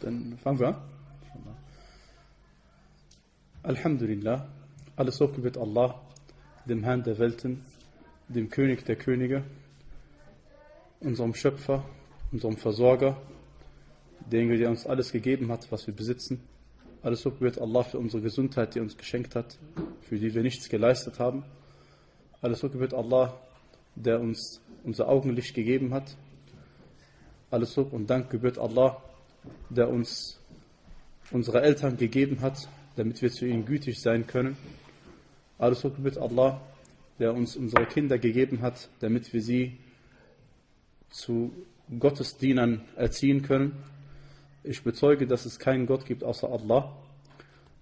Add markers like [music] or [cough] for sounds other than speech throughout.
Dann fangen wir an. Alhamdulillah, alles Lob gebet Allah, dem Herrn der Welten, dem König der Könige, unserem Schöpfer, unserem Versorger, derjenige, der uns alles gegeben hat, was wir besitzen. Alles Lob gebet Allah für unsere Gesundheit, die uns geschenkt hat, für die wir nichts geleistet haben. Alles Lob gebet Allah, der uns unser Augenlicht gegeben hat. Alles Lob und Dank gebührt Allah, der uns unsere Eltern gegeben hat, damit wir zu ihnen gütig sein können. Alles gebührt Allah, der uns unsere Kinder gegeben hat, damit wir sie zu Gottesdienern erziehen können. Ich bezeuge, dass es keinen Gott gibt außer Allah.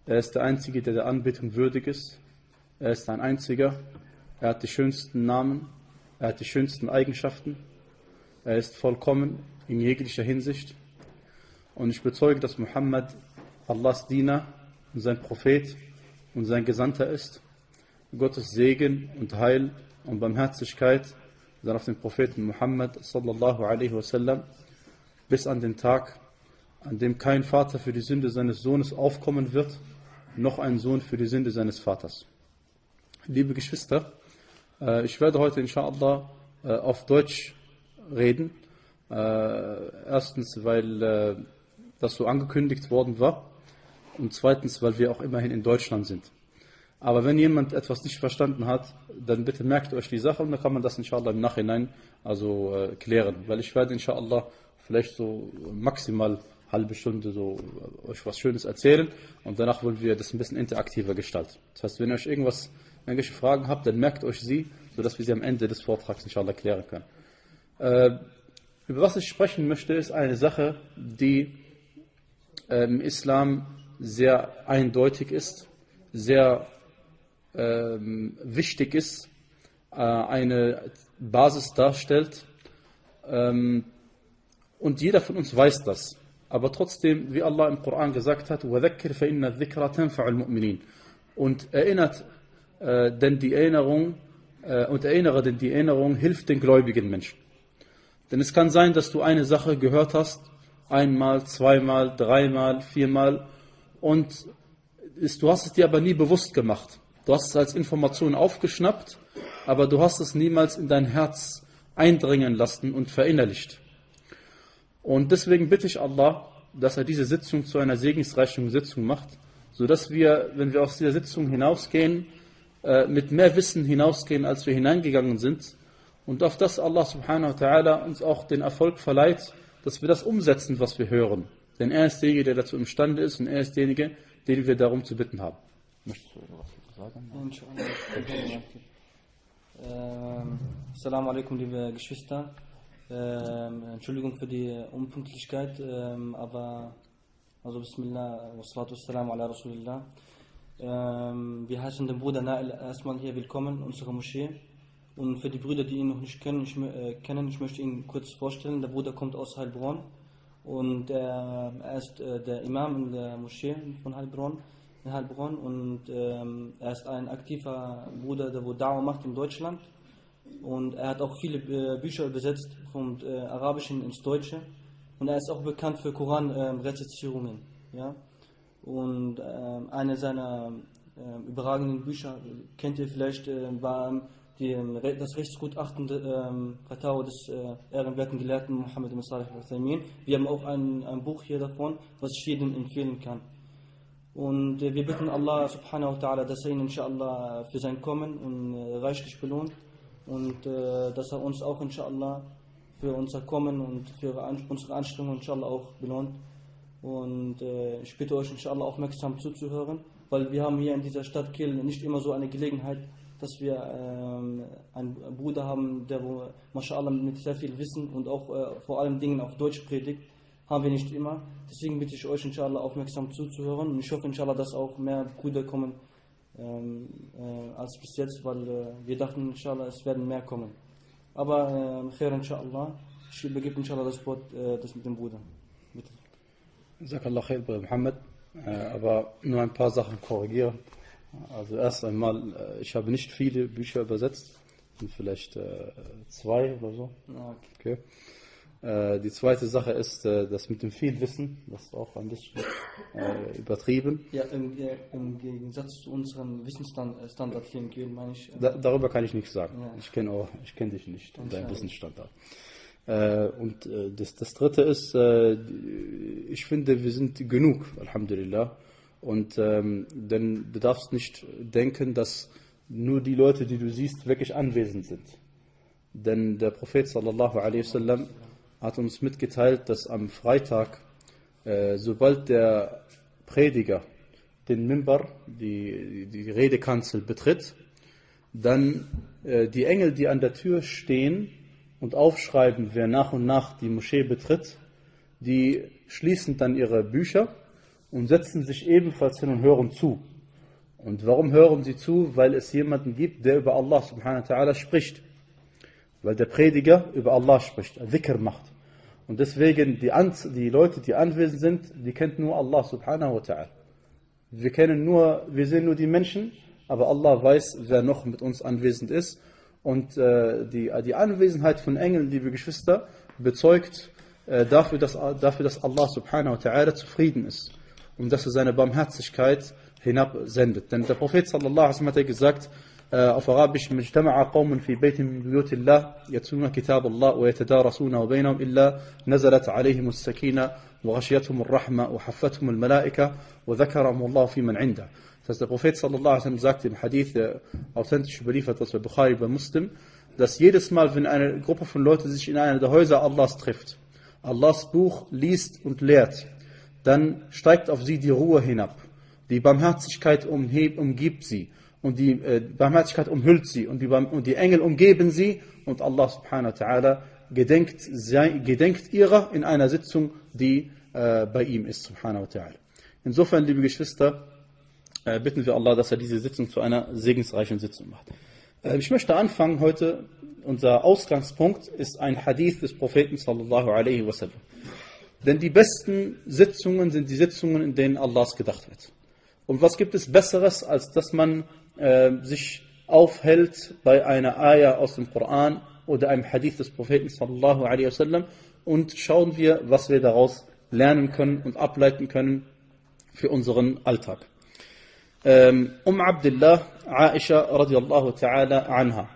Er ist der Einzige, der der Anbetung würdig ist. Er ist ein Einziger. Er hat die schönsten Namen. Er hat die schönsten Eigenschaften. Er ist vollkommen in jeglicher Hinsicht. Und ich bezeuge, dass Muhammad Allahs Diener und sein Prophet und sein Gesandter ist. Gottes Segen und Heil und Barmherzigkeit sind auf den Propheten Muhammad sallallahu alaihi wasallam bis an den Tag, an dem kein Vater für die Sünde seines Sohnes aufkommen wird, noch ein Sohn für die Sünde seines Vaters. Liebe Geschwister, äh, ich werde heute inshallah äh, auf Deutsch reden. Äh, erstens, weil das so angekündigt worden war und zweitens, weil wir auch immerhin in Deutschland sind. Aber wenn jemand etwas nicht verstanden hat, dann bitte merkt euch die Sache und dann kann man das inshallah im Nachhinein also äh, klären. Weil ich werde inshallah vielleicht so maximal halbe Stunde so euch was Schönes erzählen und danach wollen wir das ein bisschen interaktiver gestalten. Das heißt, wenn ihr euch irgendwas, irgendwelche Fragen habt, dann merkt euch sie, sodass wir sie am Ende des Vortrags inshallah klären können. Äh, über was ich sprechen möchte, ist eine Sache, die im Islam sehr eindeutig ist, sehr ähm, wichtig ist, äh, eine Basis darstellt. Ähm, und jeder von uns weiß das. Aber trotzdem, wie Allah im Koran gesagt hat, und erinnert äh, denn die Erinnerung äh, und erinnere denn die Erinnerung hilft den gläubigen Menschen. Denn es kann sein, dass du eine Sache gehört hast, einmal, zweimal, dreimal, viermal und ist, du hast es dir aber nie bewusst gemacht. Du hast es als Information aufgeschnappt, aber du hast es niemals in dein Herz eindringen lassen und verinnerlicht. Und deswegen bitte ich Allah, dass er diese Sitzung zu einer segensreichen Sitzung macht, sodass wir, wenn wir aus dieser Sitzung hinausgehen, äh, mit mehr Wissen hinausgehen, als wir hineingegangen sind. Und auf das Allah subhanahu wa ta'ala uns auch den Erfolg verleiht, dass wir das umsetzen, was wir hören. Denn er ist derjenige, der dazu imstande ist und er ist derjenige, den wir darum zu bitten haben. Möchtest du was sagen? Ähm, Assalamu alaikum, liebe Geschwister. Ähm, Entschuldigung für die Unpünktlichkeit, ähm, aber also Bismillah, wassalatu wassalamu ala Rasulillah. Ähm, wir heißen den Bruder Nail erstmal hier willkommen, unsere Moschee. Und für die Brüder, die ihn noch nicht kennen, ich, äh, kennen, ich möchte ihn kurz vorstellen. Der Bruder kommt aus Heilbronn und äh, er ist äh, der Imam in der Moschee von Heilbronn in Heilbronn und ähm, er ist ein aktiver Bruder, der wo macht in Deutschland und er hat auch viele äh, Bücher übersetzt vom äh, Arabischen ins Deutsche und er ist auch bekannt für Koran-Rezitierungen. Ähm, ja? Und ähm, eine seiner ähm, überragenden Bücher, kennt ihr vielleicht, äh, war die, das Rechtsgutachten ähm, des äh, ehrenwerten Gelehrten Muhammad ibn Salih al Wir haben auch ein, ein Buch hier davon, was ich jedem empfehlen kann. Und äh, wir bitten Allah subhanahu wa ta'ala, dass er ihn inshallah für sein Kommen und äh, reichlich belohnt und äh, dass er uns auch inshallah für unser Kommen und für unsere Anstrengungen inshallah auch belohnt. Und äh, ich bitte euch inshallah aufmerksam zuzuhören, weil wir haben hier in dieser Stadt Kiel nicht immer so eine Gelegenheit, dass wir ähm, einen Bruder haben, der mashallah mit sehr viel Wissen und auch äh, vor allem Dingen auf Deutsch predigt haben wir nicht immer. Deswegen bitte ich euch, inshallah, aufmerksam zuzuhören. Und ich hoffe, inshallah, dass auch mehr Brüder kommen ähm, äh, als bis jetzt, weil äh, wir dachten, inshallah, es werden mehr kommen. Aber, äh, khair, inshallah, ich übergebe, inshallah, das Wort äh, das mit dem Bruder. Bitte. Sakallah khair, Bruder. Äh, aber nur ein paar Sachen korrigieren. Also erst einmal, äh, ich habe nicht viele Bücher übersetzt, vielleicht äh, zwei oder so. Ah, okay. Äh, die zweite Sache ist äh, das mit dem viel Wissen, das ist auch ein bisschen äh, übertrieben. Ja, im, im Gegensatz zu unserem Wissensstandard hier in Köln meine ich. Da, darüber kann ich nichts sagen. Ja. Ich kenne auch, ich kenne dich nicht, dein Inshallah. Wissensstandard. Und das, das dritte ist, ich finde, wir sind genug, Alhamdulillah. Und ähm, denn du darfst nicht denken, dass nur die Leute, die du siehst, wirklich anwesend sind. Denn der Prophet sallallahu alaihi wasallam hat uns mitgeteilt, dass am Freitag, äh, sobald der Prediger den Mimbar, die, die Redekanzel betritt, dann äh, die Engel, die an der Tür stehen und aufschreiben, wer nach und nach die Moschee betritt, die schließen dann ihre Bücher und setzen sich ebenfalls hin und hören zu. Und warum hören sie zu? Weil es jemanden gibt, der über Allah subhanahu wa ta'ala spricht. Weil der Prediger über Allah spricht, Dhikr macht. Und deswegen die, die Leute, die anwesend sind, die kennt nur Allah subhanahu wa ta'ala. Wir kennen nur, wir sehen nur die Menschen, aber Allah weiß, wer noch mit uns anwesend ist. Und äh, die, die Anwesenheit von Engeln, liebe Geschwister, bezeugt äh, dafür, dass, dafür, dass Allah subhanahu wa ta'ala zufrieden ist und dass er seine Barmherzigkeit hinabsendet. Denn der Prophet sallallahu alaihi wasallam hat gesagt, äh, auf Arabisch, مجتمع قوم في بيت من بيوت الله يتلون كتاب الله ويتدارسونه بينهم إلا نزلت عليهم السكينة وغشيتهم الرحمة وحفتهم الملائكة وذكرهم الله في من عنده. Das heißt, der Prophet sallallahu alaihi wasallam sagt im Hadith, der authentisch überliefert ist bei Bukhari, bei Muslim, dass jedes Mal, wenn eine Gruppe von Leuten sich in einer der Häuser Allahs trifft, Allahs Buch liest und lehrt, dann steigt auf sie die Ruhe hinab. Die Barmherzigkeit umgibt sie und die äh, Barmherzigkeit umhüllt sie und die, und die Engel umgeben sie und Allah subhanahu wa ta'ala gedenkt, gedenkt ihrer in einer Sitzung, die äh, bei ihm ist, subhanahu wa ta'ala. Insofern, liebe Geschwister, äh, bitten wir Allah, dass er diese Sitzung zu einer segensreichen Sitzung macht. Äh, ich möchte anfangen heute, unser Ausgangspunkt ist ein Hadith des Propheten sallallahu alaihi wasallam. Denn die besten Sitzungen sind die Sitzungen, in denen Allahs gedacht wird. Und was gibt es Besseres, als dass man äh, sich aufhält bei einer Ayah aus dem Koran oder einem Hadith des Propheten sallallahu alaihi wasallam und schauen wir, was wir daraus lernen können und ableiten können für unseren Alltag. Ähm, um Abdullah, Aisha radiallahu ta'ala anha.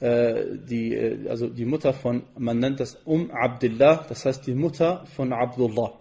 Äh, die, äh, also die Mutter von, man nennt das Um Abdullah, das heißt die Mutter von Abdullah.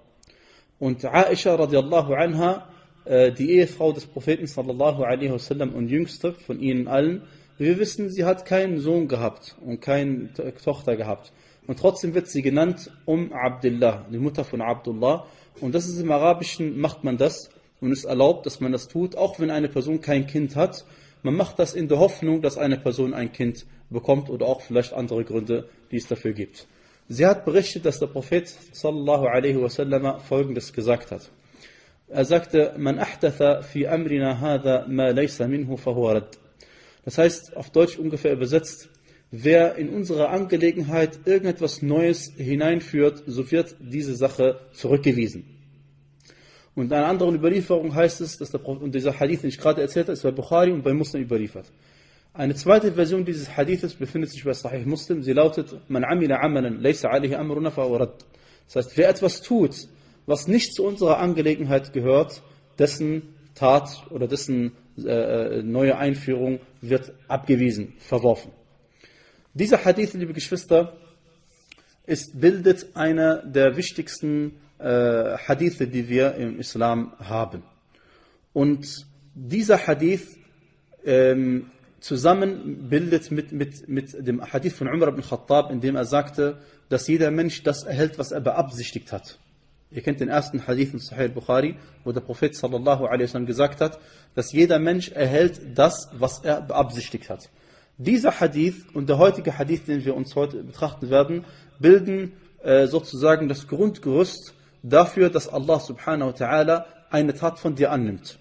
Und Aisha radiallahu anha, äh, die Ehefrau des Propheten sallallahu alaihi wasallam und jüngste von ihnen allen, wir wissen, sie hat keinen Sohn gehabt und keine To- Tochter gehabt. Und trotzdem wird sie genannt Um Abdullah, die Mutter von Abdullah. Und das ist im Arabischen, macht man das und es erlaubt, dass man das tut, auch wenn eine Person kein Kind hat. Man macht das in der Hoffnung, dass eine Person ein Kind bekommt oder auch vielleicht andere Gründe, die es dafür gibt. Sie hat berichtet, dass der Prophet sallallahu alaihi wasallam folgendes gesagt hat. Er sagte, man ahdatha fi amrina hadha ma laysa minhu fahuwa. Das heißt, auf Deutsch ungefähr übersetzt, wer in unsere Angelegenheit irgendetwas Neues hineinführt, so wird diese Sache zurückgewiesen. Und in einer anderen Überlieferung heißt es, dass der Prophet, und dieser Hadith, den ich gerade erzählt habe, ist bei Bukhari und bei Muslim überliefert. Eine zweite Version dieses Hadithes befindet sich bei Sahih Muslim. Sie lautet, Man amila amalan, laysa alihi amruna fa huwa radd." Das heißt, wer etwas tut, was nicht zu unserer Angelegenheit gehört, dessen Tat oder dessen äh, neue Einführung wird abgewiesen, verworfen. Dieser Hadith, liebe Geschwister, ist, bildet einer der wichtigsten äh, Hadithe, die wir im Islam haben. Und dieser Hadith ähm, zusammen bildet mit, mit, mit dem Hadith von Umar ibn Khattab, in dem er sagte, dass jeder Mensch das erhält, was er beabsichtigt hat. Ihr kennt den ersten Hadith in Sahih al-Bukhari, wo der Prophet sallallahu alaihi wasallam gesagt hat, dass jeder Mensch erhält das, was er beabsichtigt hat. Dieser Hadith und der heutige Hadith, den wir uns heute betrachten werden, bilden äh, sozusagen das Grundgerüst dafür, dass Allah subhanahu wa ta'ala eine Tat von dir annimmt.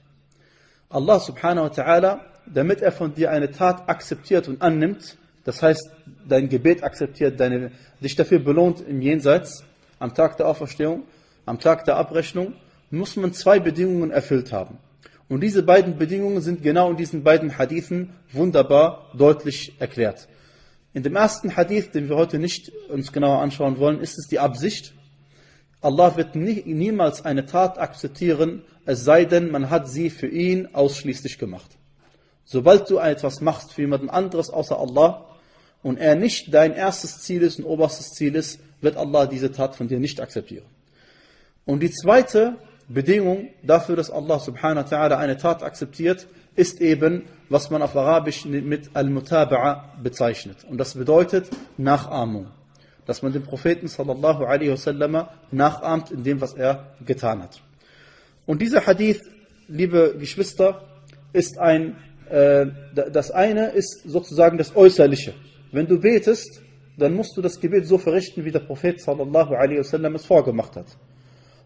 Allah subhanahu wa ta'ala, damit er von dir eine Tat akzeptiert und annimmt, das heißt, dein Gebet akzeptiert, deine, dich dafür belohnt im Jenseits, am Tag der Auferstehung, am Tag der Abrechnung, muss man zwei Bedingungen erfüllt haben. Und diese beiden Bedingungen sind genau in diesen beiden Hadithen wunderbar deutlich erklärt. In dem ersten Hadith, den wir heute nicht uns genauer anschauen wollen, ist es die Absicht. Allah wird nie, niemals eine Tat akzeptieren, es sei denn, man hat sie für ihn ausschließlich gemacht. Sobald du etwas machst für jemanden anderes außer Allah und er nicht dein erstes Ziel ist und oberstes Ziel ist, wird Allah diese Tat von dir nicht akzeptieren. Und die zweite Bedingung dafür, dass Allah subhanahu wa ta'ala eine Tat akzeptiert, ist eben, was man auf Arabisch mit Al-Mutaba'a bezeichnet. Und das bedeutet Nachahmung. Dass man den Propheten sallallahu alaihi wasallam nachahmt in dem, was er getan hat. Und dieser Hadith, liebe Geschwister, ist ein, das eine ist sozusagen das Äußerliche. Wenn du betest, dann musst du das Gebet so verrichten, wie der Prophet sallallahu alaihi wasallam es vorgemacht hat.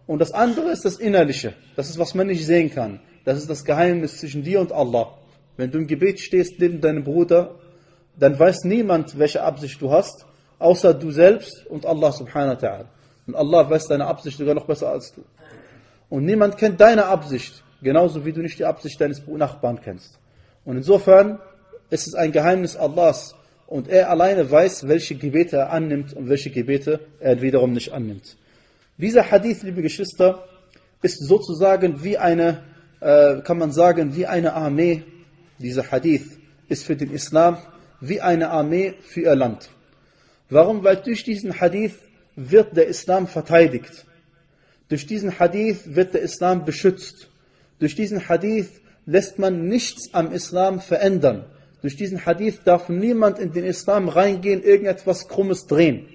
Und das andere ist das Innerliche. Das ist, was man nicht sehen kann. Das ist das Geheimnis zwischen dir und Allah. Wenn du im Gebet stehst neben deinem Bruder, dann weiß niemand, welche Absicht du hast, außer du selbst und Allah subhanahu wa ta'ala. Und Allah weiß deine Absicht sogar noch besser als du. Und niemand kennt deine Absicht, genauso wie du nicht die Absicht deines Nachbarn kennst. Und insofern ist es ein Geheimnis Allahs und er alleine weiß, welche Gebete er annimmt und welche Gebete er wiederum nicht annimmt. Dieser Hadith, liebe Geschwister, ist sozusagen wie eine, äh, kann man sagen, wie eine Armee. Dieser Hadith ist für den Islam wie eine Armee für ihr Land. Warum? Weil durch diesen Hadith wird der Islam verteidigt. Durch diesen Hadith wird der Islam beschützt. Durch diesen Hadith lässt man nichts am Islam verändern. Durch diesen Hadith darf niemand in den Islam reingehen, irgendetwas Krummes drehen.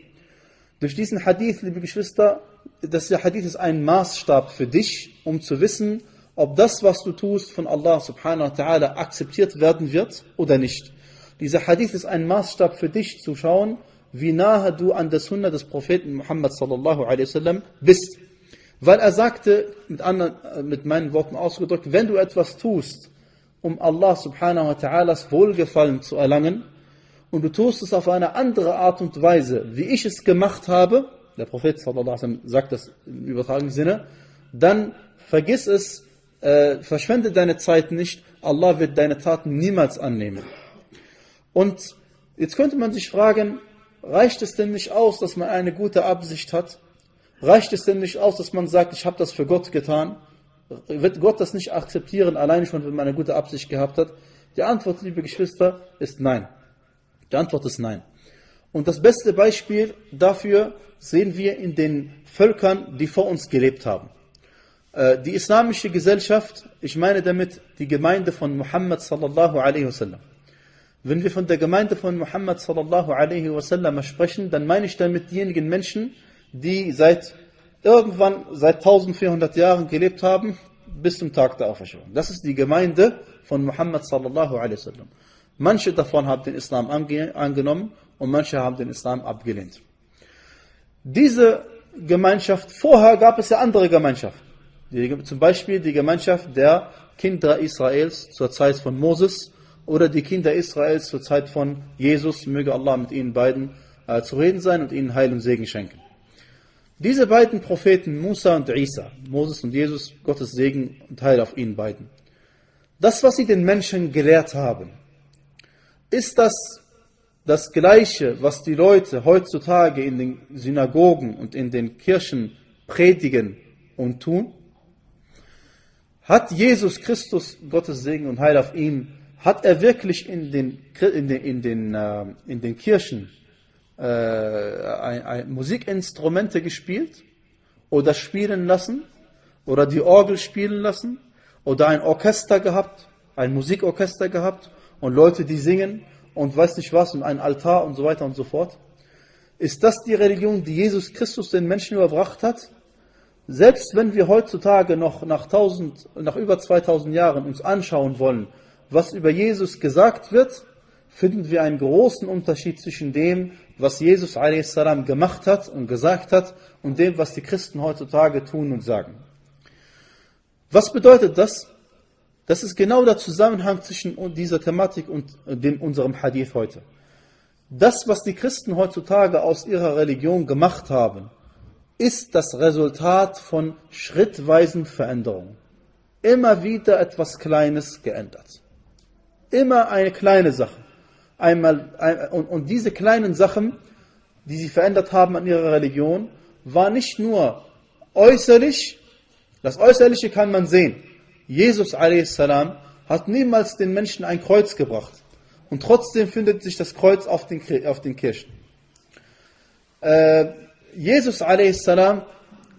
Durch diesen Hadith, liebe Geschwister, das Hadith ist ein Maßstab für dich, um zu wissen, ob das, was du tust, von Allah subhanahu wa ta'ala akzeptiert werden wird oder nicht. Dieser Hadith ist ein Maßstab für dich, zu schauen, wie nahe du an der Sunna des Propheten Muhammad sallallahu alaihi wasallam bist. Weil er sagte, mit, anderen, mit meinen Worten ausgedrückt, wenn du etwas tust, um Allah subhanahu wa ta'alas Wohlgefallen zu erlangen, und du tust es auf eine andere Art und Weise, wie ich es gemacht habe, der Prophet sallam, sagt das im übertragenen Sinne, dann vergiss es, äh, verschwende deine Zeit nicht, Allah wird deine Taten niemals annehmen. Und jetzt könnte man sich fragen, reicht es denn nicht aus, dass man eine gute Absicht hat? Reicht es denn nicht aus, dass man sagt, ich habe das für Gott getan? Wird Gott das nicht akzeptieren, allein schon, wenn man eine gute Absicht gehabt hat? Die Antwort, liebe Geschwister, ist nein. Die Antwort ist nein. Und das beste Beispiel dafür sehen wir in den Völkern, die vor uns gelebt haben. Äh, die islamische Gesellschaft, ich meine damit die Gemeinde von Muhammad sallallahu alaihi wasallam. Wenn wir von der Gemeinde von Muhammad sallallahu alaihi wasallam sprechen, dann meine ich damit diejenigen Menschen, die seit irgendwann seit 1400 Jahren gelebt haben bis zum Tag der Auferstehung. Das ist die Gemeinde von Muhammad sallallahu alaihi wasallam. Manche davon haben den Islam angenommen und manche haben den Islam abgelehnt. Diese Gemeinschaft, vorher gab es ja andere Gemeinschaften. Zum Beispiel die Gemeinschaft der Kinder Israels zur Zeit von Moses oder die Kinder Israels zur Zeit von Jesus. Möge Allah mit ihnen beiden äh, zu reden sein und ihnen Heil und Segen schenken. Diese beiden Propheten, Musa und Isa, Moses und Jesus, Gottes Segen und Heil auf ihnen beiden. Das, was sie den Menschen gelehrt haben, ist das das Gleiche, was die Leute heutzutage in den Synagogen und in den Kirchen predigen und tun? Hat Jesus Christus, Gottes Segen und Heil auf ihm, hat er wirklich in den, in den, in den, äh, in den Kirchen äh, ein, ein Musikinstrumente gespielt oder spielen lassen oder die Orgel spielen lassen oder ein Orchester gehabt, ein Musikorchester gehabt und Leute, die singen und weiß nicht was und ein Altar und so weiter und so fort? Ist das die Religion, die Jesus Christus den Menschen überbracht hat? Selbst wenn wir heutzutage noch nach, 1000, nach über 2000 Jahren uns anschauen wollen, was über Jesus gesagt wird, finden wir einen großen Unterschied zwischen dem, was Jesus a.s. gemacht hat und gesagt hat und dem, was die Christen heutzutage tun und sagen. Was bedeutet das? Das ist genau der Zusammenhang zwischen dieser Thematik und dem, unserem Hadith heute. Das, was die Christen heutzutage aus ihrer Religion gemacht haben, ist das Resultat von schrittweisen Veränderungen. Immer wieder etwas Kleines geändert. Immer eine kleine Sache. Einmal, ein, und, und diese kleinen Sachen, die sie verändert haben an ihrer Religion, war nicht nur äußerlich, das Äußerliche kann man sehen. Jesus a.s. hat niemals den Menschen ein Kreuz gebracht. Und trotzdem findet sich das Kreuz auf den, auf den Kirchen. Äh, Jesus a.s.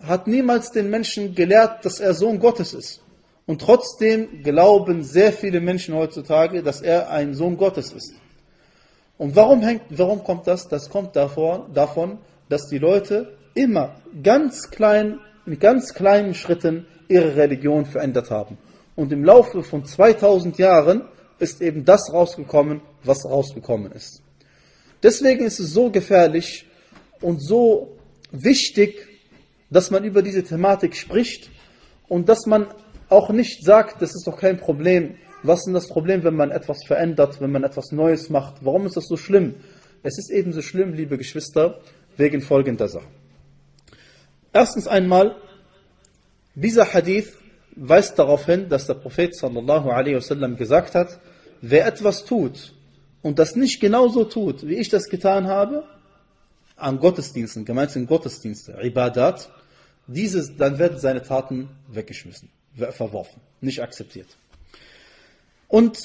hat niemals den Menschen gelehrt, dass er Sohn Gottes ist. Und trotzdem glauben sehr viele Menschen heutzutage, dass er ein Sohn Gottes ist. Und warum, hängt, warum kommt das? Das kommt davor, davon, dass die Leute immer ganz klein, in ganz kleinen Schritten ihre Religion verändert haben. Und im Laufe von 2000 Jahren ist eben das rausgekommen, was rausgekommen ist. Deswegen ist es so gefährlich und so wichtig, dass man über diese Thematik spricht und dass man auch nicht sagt, das ist doch kein Problem. Was ist denn das Problem, wenn man etwas verändert, wenn man etwas Neues macht? Warum ist das so schlimm? Es ist ebenso schlimm, liebe Geschwister, wegen folgender Sache. Erstens einmal, dieser Hadith weist darauf hin, dass der Prophet sallallahu alaihi wasallam gesagt hat, wer etwas tut und das nicht genauso tut, wie ich das getan habe, an Gottesdiensten, gemeint sind Gottesdienste, Ibadat, dieses, dann werden seine Taten weggeschmissen, verworfen, nicht akzeptiert. Und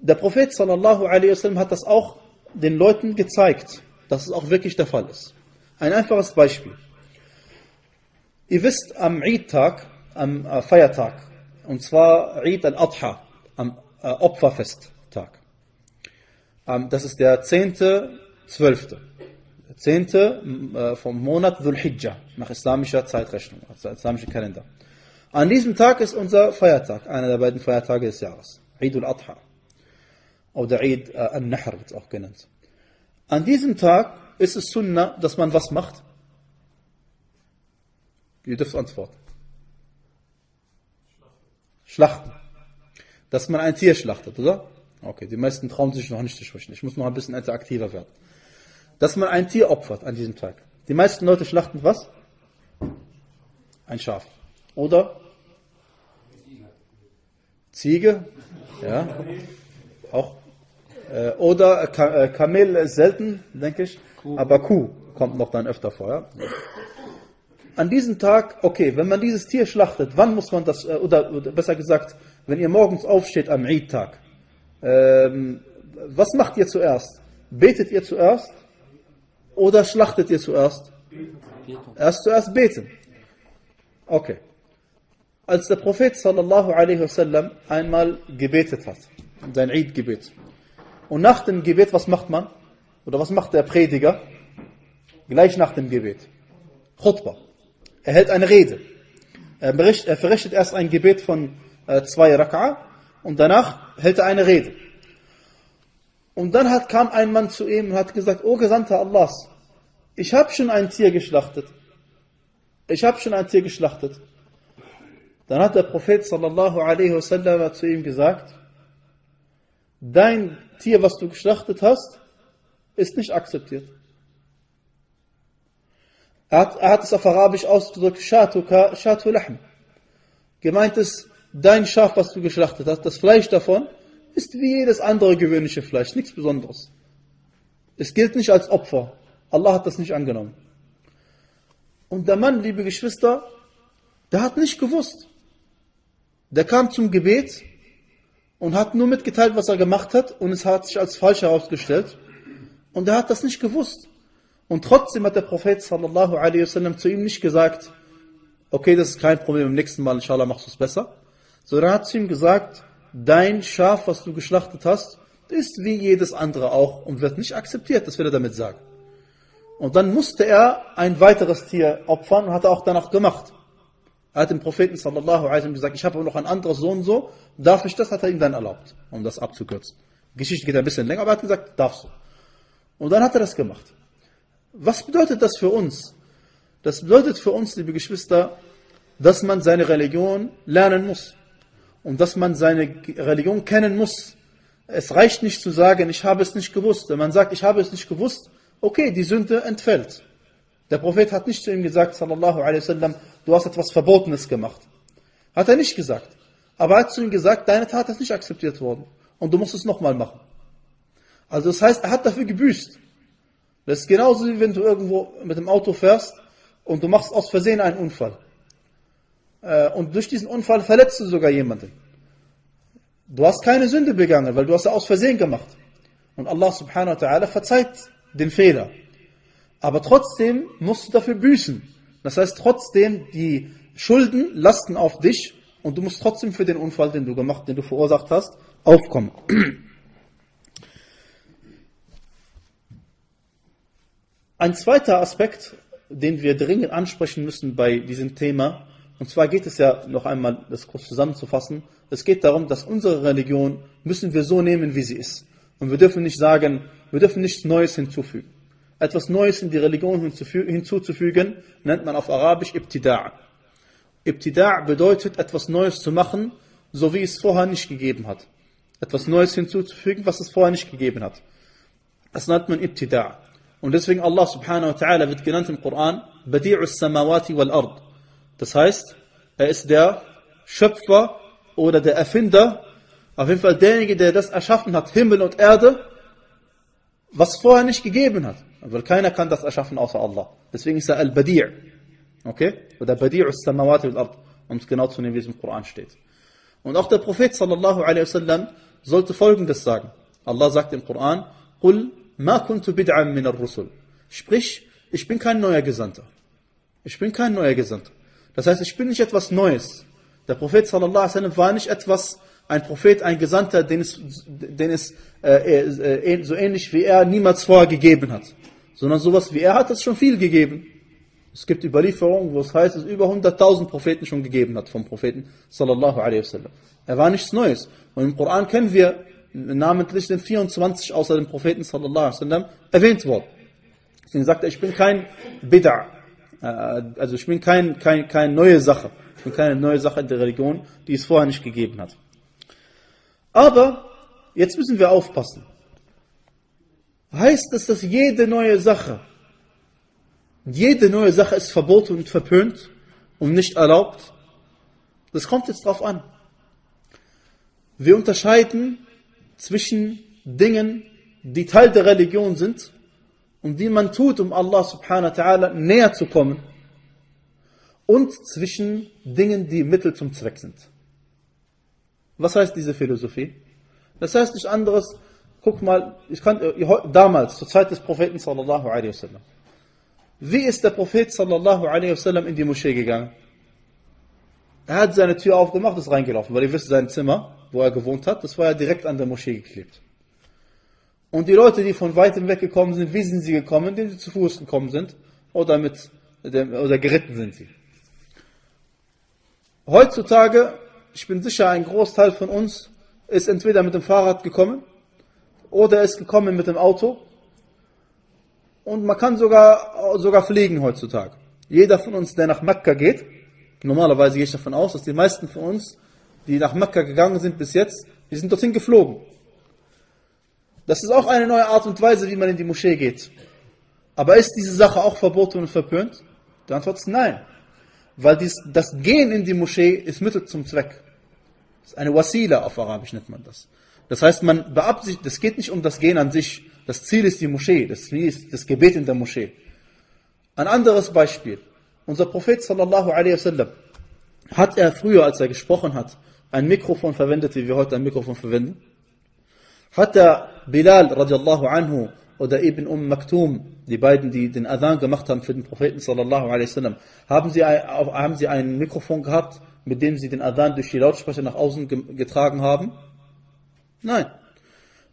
der Prophet sallallahu alaihi wasallam hat das auch den Leuten gezeigt, dass es auch wirklich der Fall ist. Ein einfaches Beispiel. Ihr wisst, am Eid-Tag, am äh, Feiertag, und zwar Eid al-Adha, am äh, Opferfesttag. Ähm, das ist der 10.12. 10. Äh, vom Monat Dhul Hijjah, nach islamischer Zeitrechnung, also islamischer Kalender. An diesem Tag ist unser Feiertag, einer der beiden Feiertage des Jahres, Eid al-Adha. Oder Eid äh, al-Nahr wird es auch genannt. An diesem Tag ist es Sunnah, dass man was macht? Ihr dürft antworten. Schlachten. Dass man ein Tier schlachtet, oder? Okay, die meisten trauen sich noch nicht zu sprechen. Ich muss noch ein bisschen interaktiver werden. Dass man ein Tier opfert an diesem Tag. Die meisten Leute schlachten was? Ein Schaf. Oder? Ziege. Ja. Auch. Äh, oder äh, Kamel ist selten, denke ich. Aber Kuh kommt noch dann öfter vor. Ja? an diesem Tag, okay, wenn man dieses Tier schlachtet, wann muss man das, äh, oder, oder besser gesagt, wenn ihr morgens aufsteht am Eid-Tag, ähm, was macht ihr zuerst? Betet ihr zuerst oder schlachtet ihr zuerst? Erst zuerst beten. Okay. Als der Prophet sallallahu alaihi wasallam einmal gebetet hat, sein Eid-Gebet, und nach dem Gebet, was macht man? Oder was macht der Prediger? Gleich nach dem Gebet. Khutbah. Er hält eine Rede. Er, bericht, er verrichtet erst ein Gebet von äh, zwei Raka'a und danach hält er eine Rede. Und dann hat, kam ein Mann zu ihm und hat gesagt, O Gesandter Allahs, ich habe schon ein Tier geschlachtet. Ich habe schon ein Tier geschlachtet. Dann hat der Prophet sallallahu alaihi wasallam zu ihm gesagt, dein Tier, was du geschlachtet hast, ist nicht akzeptiert. Er hat, er hat es auf Arabisch ausgedrückt, Shatuka, Shatu Lahm. Gemeint ist, dein Schaf, was du geschlachtet hast, das Fleisch davon, ist wie jedes andere gewöhnliche Fleisch, nichts Besonderes. Es gilt nicht als Opfer. Allah hat das nicht angenommen. Und der Mann, liebe Geschwister, der hat nicht gewusst. Der kam zum Gebet und hat nur mitgeteilt, was er gemacht hat und es hat sich als falsch herausgestellt. Und er hat das nicht gewusst. Und trotzdem hat der Prophet sallallahu alaihi wasallam zu ihm nicht gesagt, okay, das ist kein Problem, im nächsten Mal, inshallah, machst du es besser. Sondern er hat zu ihm gesagt, dein Schaf, was du geschlachtet hast, ist wie jedes andere auch und wird nicht akzeptiert, das will er damit sagen. Und dann musste er ein weiteres Tier opfern und hat er auch danach gemacht. Er hat dem Propheten sallallahu alaihi wasallam gesagt, ich habe noch ein anderes Sohn so, darf ich das, hat er ihm dann erlaubt, um das abzukürzen. Geschichte geht ein bisschen länger, aber er hat gesagt, darfst du. Und dann hat er das gemacht. Was bedeutet das für uns? Das bedeutet für uns, liebe Geschwister, dass man seine Religion lernen muss und dass man seine Religion kennen muss. Es reicht nicht zu sagen, ich habe es nicht gewusst. Wenn man sagt, ich habe es nicht gewusst, okay, die Sünde entfällt. Der Prophet hat nicht zu ihm gesagt, sallallahu alaihi wasallam, du hast etwas Verbotenes gemacht. Hat er nicht gesagt. Aber er hat zu ihm gesagt, deine Tat ist nicht akzeptiert worden. Und du musst es nochmal machen. Also das heißt, er hat dafür gebüßt. Das ist genauso wie wenn du irgendwo mit dem Auto fährst und du machst aus Versehen einen Unfall. Äh, und durch diesen Unfall verletzt du sogar jemanden. Du hast keine Sünde begangen, weil du hast ja aus Versehen gemacht. Und Allah subhanahu wa ta'ala verzeiht den Fehler. Aber trotzdem musst du dafür büßen. Das heißt, trotzdem die Schulden lasten auf dich und du musst trotzdem für den Unfall, den du gemacht, den du verursacht hast, aufkommen. Ein zweiter Aspekt, den wir dringend ansprechen müssen bei diesem Thema, und zwar geht es ja noch einmal, das kurz zusammenzufassen, es geht darum, dass unsere Religion müssen wir so nehmen, wie sie ist. Und wir dürfen nicht sagen, wir dürfen nichts Neues hinzufügen. Etwas Neues in die Religion hinzuzufügen, nennt man auf Arabisch Ibtida'. Ibtida' bedeutet, etwas Neues zu machen, so wie es vorher nicht gegeben hat. Etwas Neues hinzuzufügen, was es vorher nicht gegeben hat. Das nennt man Ibtida'. Und deswegen Allah subhanahu wa ta'ala wird genannt im Koran, Badi'us samawati wal ard. Das heißt, er ist der Schöpfer oder der Erfinder, auf jeden Fall derjenige, der das erschaffen hat, Himmel und Erde, was vorher nicht gegeben hat. Weil keiner kann das erschaffen außer Allah. Deswegen ist er Al-Badi' Okay? Oder Badi'us samawati wal ard. Um es genau zu nehmen, wie es im Koran steht. Und auch der Prophet sallallahu alaihi wasallam sollte folgendes sagen. Allah sagt im Koran, قُلْ Ma kuntu bid'an min ar-rusul. Sprich, ich bin kein neuer Gesandter. Ich bin kein neuer Gesandter. Das heißt, ich bin nicht etwas Neues. Der Prophet sallallahu alaihi wasallam war nicht etwas, ein Prophet, ein Gesandter, den es, den es äh, äh, so ähnlich wie er niemals vorher gegeben hat. Sondern sowas wie er hat es schon viel gegeben. Es gibt Überlieferungen, wo es heißt, es über 100.000 Propheten schon gegeben hat vom Propheten sallallahu alaihi wasallam. Er war nichts Neues. Und im Koran kennen wir namentlich sind 24 außer dem Propheten sallallahu alaihi wasallam erwähnt worden. Deswegen sagt er, ich bin kein Bid'a, äh, also ich bin kein, kein, keine neue Sache. Ich bin keine neue Sache in der Religion, die es vorher nicht gegeben hat. Aber jetzt müssen wir aufpassen. Heißt es, dass jede neue Sache, jede neue Sache ist verboten und verpönt und nicht erlaubt? Das kommt jetzt drauf an. Wir unterscheiden zwischen Dingen, die Teil der Religion sind und die man tut, um Allah subhanahu wa ta'ala näher zu kommen und zwischen Dingen, die Mittel zum Zweck sind. Was heißt diese Philosophie? Das heißt nicht anderes, guck mal, ich kann, äh, damals, zur Zeit des Propheten sallallahu alaihi wasallam, wie ist der Prophet sallallahu alaihi wasallam in die Moschee gegangen? Er hat seine Tür aufgemacht, ist reingelaufen, weil ihr wisst, sein Zimmer wo er gewohnt hat, das war ja direkt an der Moschee geklebt. Und die Leute, die von weitem weggekommen sind, wie sind sie gekommen? Indem sie zu Fuß gekommen sind oder, mit, oder geritten sind sie. Heutzutage, ich bin sicher, ein Großteil von uns ist entweder mit dem Fahrrad gekommen oder ist gekommen mit dem Auto. Und man kann sogar, sogar fliegen heutzutage. Jeder von uns, der nach Mekka geht, normalerweise gehe ich davon aus, dass die meisten von uns die nach Mekka gegangen sind bis jetzt, die sind dorthin geflogen. Das ist auch eine neue Art und Weise, wie man in die Moschee geht. Aber ist diese Sache auch verboten und verpönt? Die Antwort ist nein. Weil dies, das Gehen in die Moschee ist Mittel zum Zweck. Das ist eine Wasila, auf Arabisch nennt man das. Das heißt, man beabsichtigt, es geht nicht um das Gehen an sich. Das Ziel ist die Moschee, das Ziel ist das Gebet in der Moschee. Ein anderes Beispiel. Unser Prophet sallallahu alaihi wasallam hat er früher, als er gesprochen hat, ein Mikrofon verwendet, wie wir heute ein Mikrofon verwenden? Hat der Bilal radiallahu anhu oder Ibn Umm Maktum, die beiden, die den Adhan gemacht haben für den Propheten sallallahu alaihi wasallam, haben sie, haben sie ein Mikrofon gehabt, mit dem sie den Adhan durch die Lautsprecher nach außen getragen haben? Nein.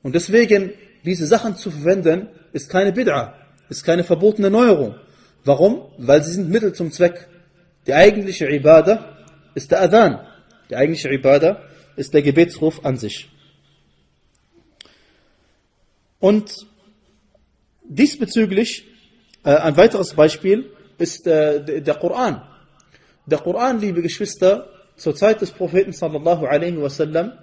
Und deswegen, diese Sachen zu verwenden, ist keine Bid'a, ist keine verbotene Neuerung. Warum? Weil sie sind Mittel zum Zweck. Die eigentliche Ibadah ist der Adhan. Die eigentliche Ibadah ist der Gebetsruf an sich. Und diesbezüglich, äh, ein weiteres Beispiel ist äh, der Koran. Der Koran, liebe Geschwister, zur Zeit des Propheten sallallahu alaihi wasallam,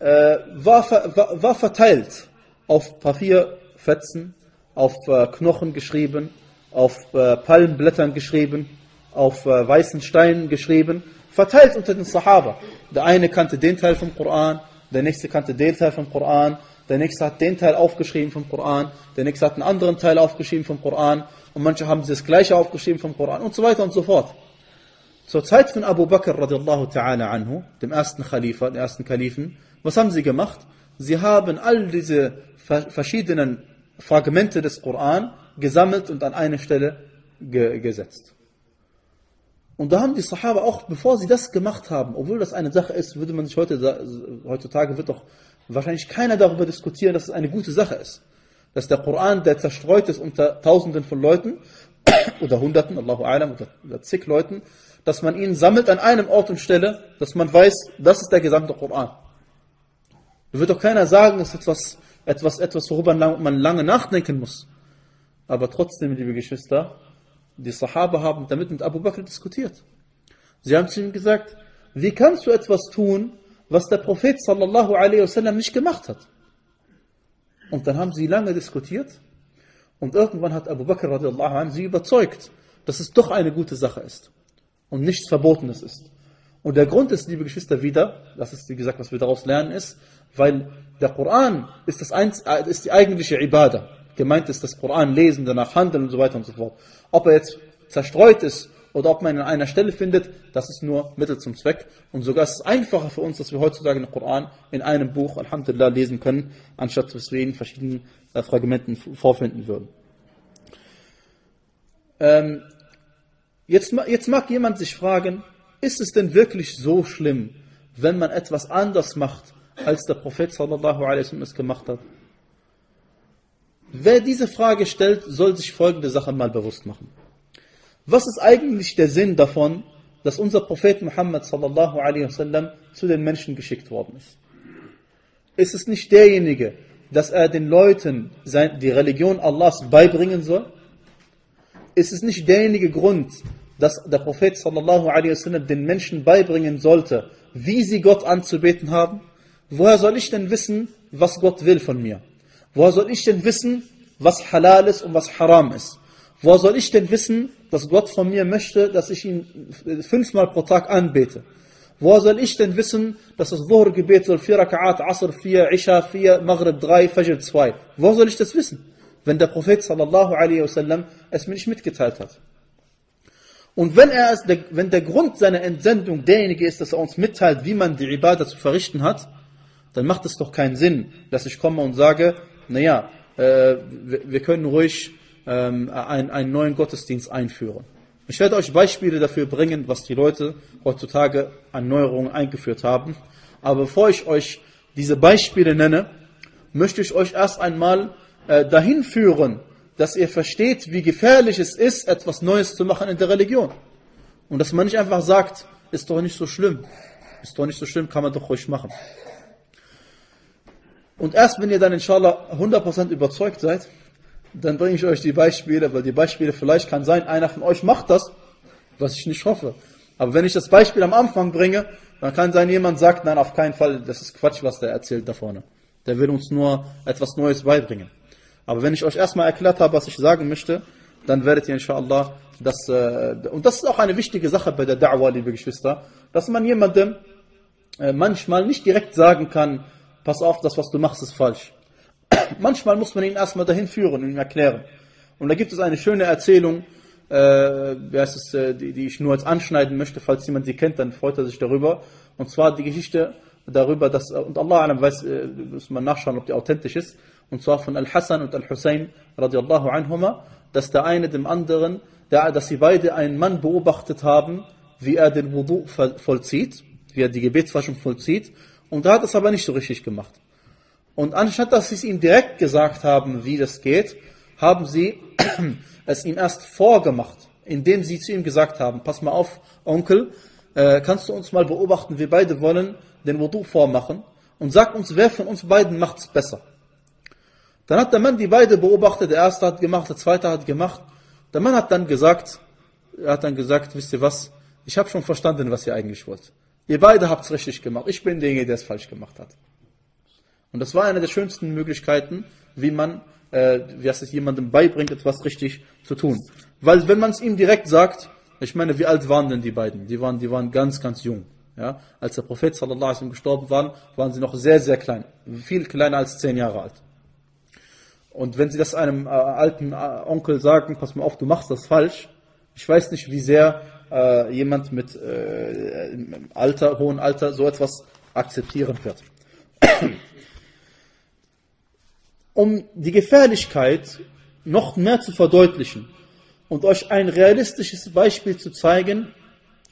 war, war, war verteilt auf Papierfetzen, auf äh, Knochen geschrieben, auf äh, Palmblättern geschrieben, auf äh, weißen Steinen geschrieben verteilt unter den Sahaba. Der eine kannte den Teil vom Koran, der nächste kannte den Teil vom Koran, der nächste hat den Teil aufgeschrieben vom Koran, der nächste hat einen anderen Teil aufgeschrieben vom Koran und manche haben das gleiche aufgeschrieben vom Koran und so weiter und so fort. Zur Zeit von Abu Bakr radiallahu ta'ala anhu, dem ersten Khalifa, dem ersten Kalifen, was haben sie gemacht? Sie haben all diese verschiedenen Fragmente des Koran gesammelt und an eine Stelle ge gesetzt. Und da haben die Sahaba auch, bevor sie das gemacht haben, obwohl das eine Sache ist, würde man sich heute, heutzutage wird doch wahrscheinlich keiner darüber diskutieren, dass es eine gute Sache ist. Dass der Koran, der zerstreut ist unter Tausenden von Leuten, [coughs] oder Hunderten, Allahu Alam, oder, zig Leuten, dass man ihn sammelt an einem Ort und Stelle, dass man weiß, das ist der gesamte Koran. Da wird doch keiner sagen, das ist etwas, etwas, etwas, worüber man lange nachdenken muss. Aber trotzdem, liebe Geschwister, die Sahaba haben damit mit Abu Bakr diskutiert. Sie haben zu ihm gesagt, wie kannst du etwas tun, was der Prophet sallallahu alaihi wasallam nicht gemacht hat? Und dann haben sie lange diskutiert und irgendwann hat Abu Bakr radiallahu anh sie überzeugt, dass es doch eine gute Sache ist und nichts Verbotenes ist. Und der Grund ist, liebe Geschwister, wieder, das ist wie gesagt, was wir daraus lernen, ist, weil der Koran ist, das ein, ist die eigentliche Ibadah. Gemeint ist das Koran lesen, danach handeln und so weiter und so fort. Ob er jetzt zerstreut ist oder ob man ihn an einer Stelle findet, das ist nur Mittel zum Zweck. Und sogar ist es einfacher für uns, dass wir heutzutage den Koran in einem Buch, Alhamdulillah, lesen können, anstatt dass wir ihn in verschiedenen äh, Fragmenten vorfinden würden. Ähm, Jetzt, jetzt mag jemand sich fragen, ist es denn wirklich so schlimm, wenn man etwas anders macht, als der Prophet sallallahu alaihi es gemacht hat? Wer diese Frage stellt, soll sich folgende Sache mal bewusst machen. Was ist eigentlich der Sinn davon, dass unser Prophet Muhammad sallallahu alaihi wasallam zu den Menschen geschickt worden ist? Ist es nicht derjenige, dass er den Leuten die Religion Allahs beibringen soll? Ist es nicht derjenige Grund, dass der Prophet sallallahu alaihi wasallam den Menschen beibringen sollte, wie sie Gott anzubeten haben? Woher soll ich denn wissen, was Gott will von mir? Woher soll ich denn wissen, was halal ist und was haram ist? Woher soll ich denn wissen, dass Gott von mir möchte, dass ich ihn fünfmal pro Tag anbete? Woher soll ich denn wissen, dass das Dhuhr-Gebet soll vier Raka'at, Asr vier, Isha vier, Maghrib drei, Fajr zwei? Woher soll ich das wissen? Wenn der Prophet sallallahu alaihi wasallam es mir nicht mitgeteilt hat. Und wenn, er es, wenn der Grund seiner Entsendung derjenige ist, dass er uns mitteilt, wie man die Ibadah zu verrichten hat, dann macht es doch keinen Sinn, dass ich komme und sage, naja, äh, wir, können ruhig ähm, einen, einen neuen Gottesdienst einführen. Ich werde euch Beispiele dafür bringen, was die Leute heutzutage an Neuerungen eingeführt haben. Aber bevor ich euch diese Beispiele nenne, möchte ich euch erst einmal äh, dahin führen, dass ihr versteht, wie gefährlich es ist, etwas Neues zu machen in der Religion. Und dass man nicht einfach sagt, ist doch nicht so schlimm. Ist doch nicht so schlimm, kann man doch ruhig machen. Und erst wenn ihr dann inshallah 100% überzeugt seid, dann bringe ich euch die Beispiele, weil die Beispiele vielleicht kann sein, einer von euch macht das, was ich nicht hoffe. Aber wenn ich das Beispiel am Anfang bringe, dann kann sein, jemand sagt, nein, auf keinen Fall, das ist Quatsch, was der erzählt da vorne. Der will uns nur etwas Neues beibringen. Aber wenn ich euch erstmal erklärt habe, was ich sagen möchte, dann werdet ihr inshallah das, äh, und das ist auch eine wichtige Sache bei der Da'wah, liebe Geschwister, dass man jemandem äh, manchmal nicht direkt sagen kann, pass auf, das, was du machst, ist falsch. [clears throat] manchmal muss man ihn erstmal dahin führen und ihm erklären. Und da gibt es eine schöne Erzählung, äh, es, äh, die, die ich nur als anschneiden möchte, falls jemand sie kennt, dann freut er sich darüber. Und zwar die Geschichte darüber, dass, und Allah weiß, äh, muss man nachschauen, ob die authentisch ist, und zwar von Al-Hassan und Al-Hussein radiallahu anhuma, dass der eine dem anderen, der, dass sie beide einen Mann beobachtet haben, wie er den Wudu vollzieht, wie er die Gebetswaschung vollzieht, und er hat es aber nicht so richtig gemacht. Und anstatt dass sie es ihm direkt gesagt haben, wie das geht, haben sie [clears throat] es ihm erst vorgemacht, indem sie zu ihm gesagt haben, pass mal auf, Onkel, äh, kannst du uns mal beobachten, wir beide wollen den Wudu vormachen und sag uns, wer von uns beiden macht es besser. Dann hat der Mann die beide beobachtet, der erste hat gemacht, der zweite hat gemacht. Der Mann hat dann gesagt, er hat dann gesagt, wisst ihr was, ich habe schon verstanden, was ihr eigentlich wollt. Ihr beide habt es richtig gemacht, ich bin derjenige, der es falsch gemacht hat. Und das war eine der schönsten Möglichkeiten, wie man, äh, wie es jemandem beibringt, etwas richtig zu tun. Weil wenn man es ihm direkt sagt, ich meine, wie alt waren denn die beiden? Die waren, die waren ganz, ganz jung. Ja, als der Prophet sallallahu alaihi gestorben war, waren sie noch sehr, sehr klein. Viel kleiner als zehn Jahre alt. Und wenn sie das einem äh, alten äh, Onkel sagen, pass mal auf, du machst das falsch, ich weiß nicht, wie sehr äh, jemand mit äh, im Alter, hohem Alter so etwas akzeptieren wird. [clears throat] um die Gefährlichkeit noch mehr zu verdeutlichen und euch ein realistisches Beispiel zu zeigen,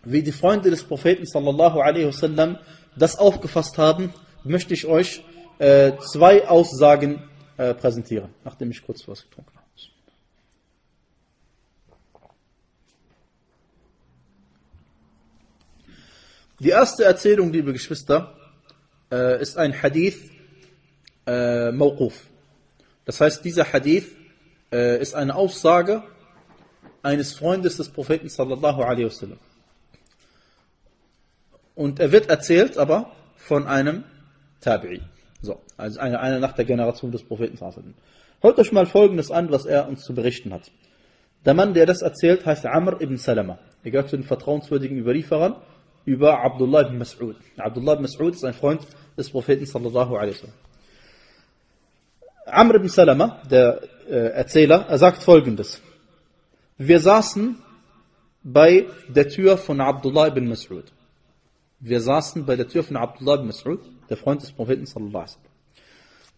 wie die Freunde des Propheten sallallahu alaihi wasallam das aufgefasst haben, möchte ich euch äh, zwei Aussagen äh, präsentieren, nachdem ich kurz was getrunken habe. Die erste Erzählung, liebe Geschwister, äh, ist ein Hadith äh, Mawquf. Das heißt, dieser Hadith äh, ist eine Aussage eines Freundes des Propheten sallallahu alaihi wasallam. Und er wird erzählt aber von einem Tabi'i. So, also eine, eine nach der Generation des Propheten sallallahu alaihi wasallam. Hört euch mal Folgendes an, was er uns zu berichten hat. Der Mann, der das erzählt, heißt Amr ibn Salama. Er gehört zu den vertrauenswürdigen Überlieferern über Abdullah ibn Mas'ud. Abdullah ibn Mas'ud ist ein Freund des Propheten sallallahu alaihi wasallam. Amr ibn Salama, der äh, Erzähler, er sagt folgendes. Wir saßen bei der Tür von Abdullah ibn Mas'ud. Wir saßen bei der Tür von Abdullah ibn Mas'ud, der Freund des Propheten sallallahu alaihi wasallam.